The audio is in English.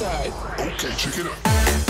side. Okay, check it out.